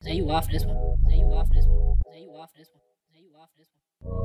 Say you off this one. Say you off this one. Say you off this one. Say you off this one.